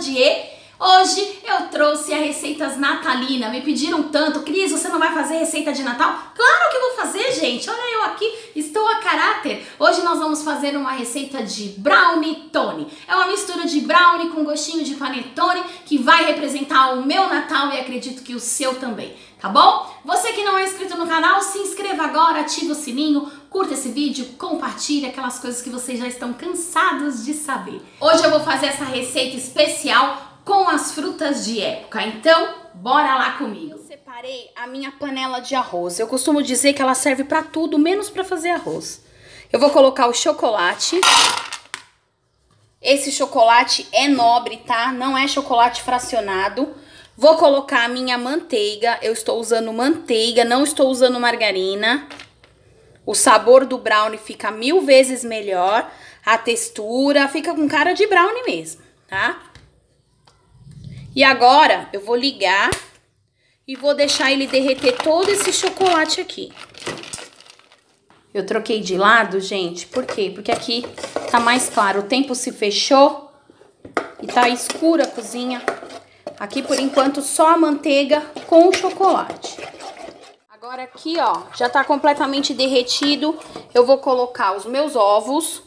Die. Hoje eu trouxe a receitas natalina. Me pediram tanto, Cris, você não vai fazer receita de Natal? Claro que vou fazer, gente. Olha eu aqui, estou a caráter. Hoje nós vamos fazer uma receita de brownie tone. É uma mistura de brownie com gostinho de panetone que vai representar o meu Natal e acredito que o seu também, tá bom? Você que não é inscrito no canal, se inscreva agora, ativa o sininho, curta esse vídeo, compartilhe aquelas coisas que vocês já estão cansados de saber. Hoje eu vou fazer essa receita especial com as frutas de época. Então, bora lá comigo. Eu separei a minha panela de arroz. Eu costumo dizer que ela serve para tudo, menos para fazer arroz. Eu vou colocar o chocolate. Esse chocolate é nobre, tá? Não é chocolate fracionado. Vou colocar a minha manteiga. Eu estou usando manteiga, não estou usando margarina. O sabor do brownie fica mil vezes melhor. A textura fica com cara de brownie mesmo, tá? E agora eu vou ligar e vou deixar ele derreter todo esse chocolate aqui. Eu troquei de lado, gente, por quê? Porque aqui tá mais claro, o tempo se fechou e tá escura a cozinha. Aqui, por enquanto, só a manteiga com o chocolate. Agora aqui, ó, já tá completamente derretido. Eu vou colocar os meus ovos.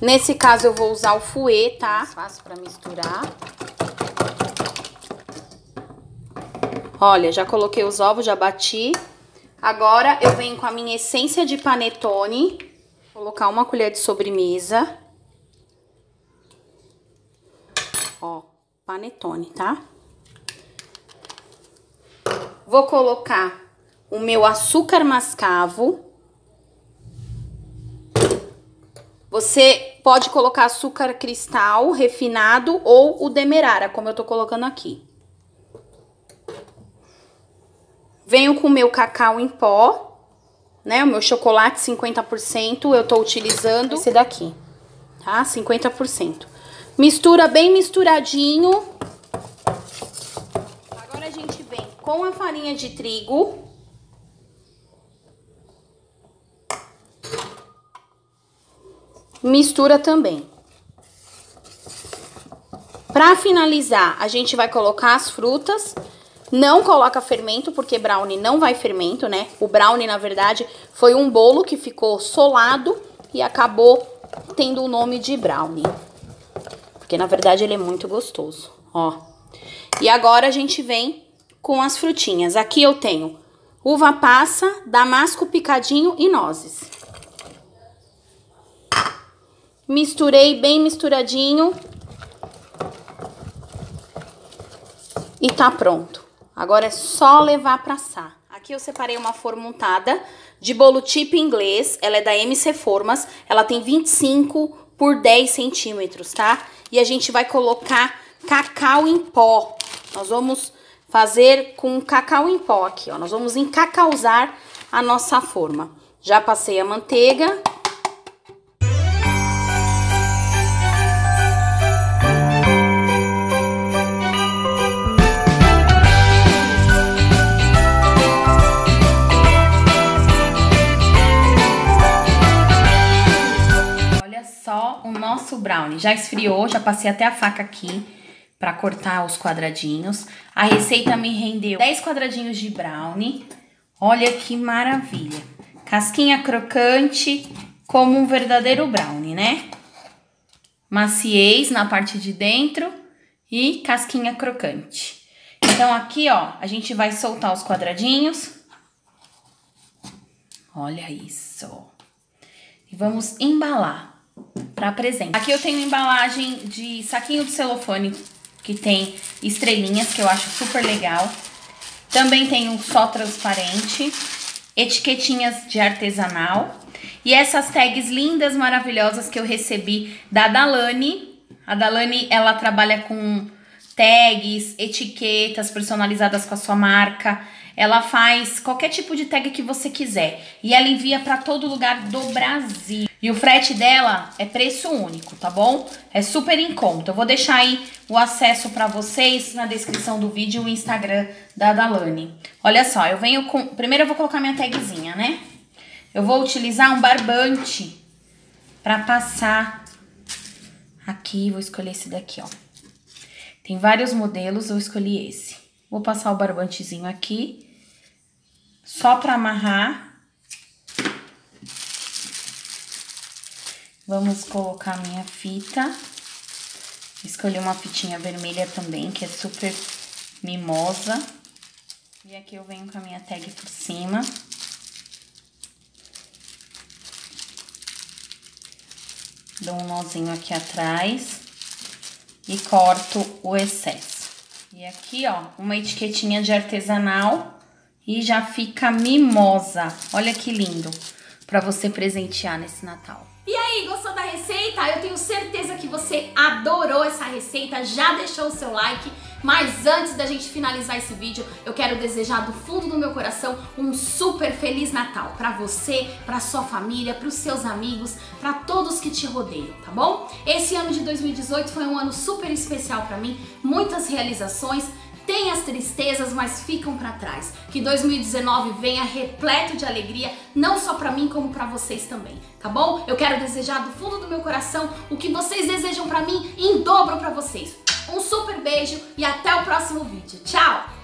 Nesse caso, eu vou usar o fouet, tá? Fácil pra misturar. Olha, já coloquei os ovos, já bati. Agora, eu venho com a minha essência de panetone. Vou colocar uma colher de sobremesa. Ó, panetone, tá? Vou colocar o meu açúcar mascavo. Você pode colocar açúcar cristal refinado ou o demerara, como eu tô colocando aqui. Venho com o meu cacau em pó, né? O meu chocolate 50%, eu tô utilizando esse daqui, tá? 50%. Mistura bem misturadinho. Agora a gente vem com a farinha de trigo. mistura também. Para finalizar, a gente vai colocar as frutas. Não coloca fermento, porque brownie não vai fermento, né? O brownie, na verdade, foi um bolo que ficou solado e acabou tendo o nome de brownie. Porque, na verdade, ele é muito gostoso, ó. E agora a gente vem com as frutinhas. Aqui eu tenho uva passa, damasco picadinho e nozes. Misturei bem misturadinho. E tá pronto. Agora é só levar pra assar. Aqui eu separei uma forma untada de bolo tipo inglês. Ela é da MC Formas. Ela tem 25 por 10 centímetros, tá? E a gente vai colocar cacau em pó. Nós vamos fazer com cacau em pó aqui, ó. Nós vamos encacauzar a nossa forma. Já passei a manteiga. Nosso brownie já esfriou, já passei até a faca aqui para cortar os quadradinhos. A receita me rendeu 10 quadradinhos de brownie. Olha que maravilha. Casquinha crocante, como um verdadeiro brownie, né? Maciez na parte de dentro e casquinha crocante. Então aqui, ó, a gente vai soltar os quadradinhos. Olha isso. E vamos embalar para presente. Aqui eu tenho embalagem de saquinho de celofane que tem estrelinhas, que eu acho super legal. Também tem um só transparente, etiquetinhas de artesanal e essas tags lindas, maravilhosas que eu recebi da Dalane. A Dalane, ela trabalha com tags, etiquetas personalizadas com a sua marca. Ela faz qualquer tipo de tag que você quiser e ela envia para todo lugar do Brasil. E o frete dela é preço único, tá bom? É super em conta. Eu vou deixar aí o acesso para vocês na descrição do vídeo o Instagram da Dalane. Olha só, eu venho com... Primeiro eu vou colocar minha tagzinha, né? Eu vou utilizar um barbante para passar aqui. Vou escolher esse daqui, ó. Tem vários modelos, eu escolhi esse. Vou passar o barbantezinho aqui, só para amarrar. Vamos colocar minha fita. Escolhi uma fitinha vermelha também, que é super mimosa. E aqui eu venho com a minha tag por cima. Dou um nozinho aqui atrás e corto o excesso. E aqui, ó, uma etiquetinha de artesanal e já fica mimosa. Olha que lindo para você presentear nesse Natal. E aí, gostou da receita? Eu tenho certeza que você adorou essa receita, já deixou o seu like. Mas antes da gente finalizar esse vídeo, eu quero desejar do fundo do meu coração um super feliz Natal para você, para sua família, para os seus amigos, para todos que te rodeiam, tá bom? Esse ano de 2018 foi um ano super especial para mim, muitas realizações tem as tristezas, mas ficam para trás. Que 2019 venha repleto de alegria, não só para mim como para vocês também, tá bom? Eu quero desejar do fundo do meu coração o que vocês desejam para mim em dobro para vocês. Um super beijo e até o próximo vídeo. Tchau!